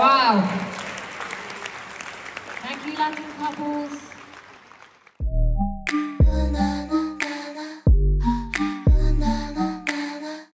Wow. Thank you, London couples.